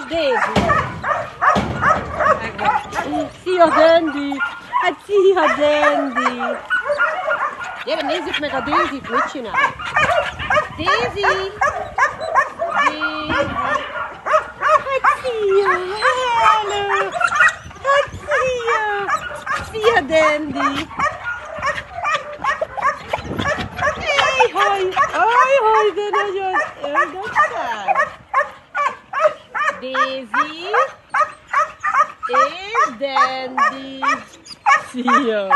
Dandy Daysi. Megvan. Szia Dandy! Hát szia Dandy! Meg a Daysi-t, mit csinál. Daysi! Daysi! Hát szia! Hello! Hát szia! Szia Dandy! Jaj, haj, haj, de nagyon ördögszál. Daysi és Dandy. Szia!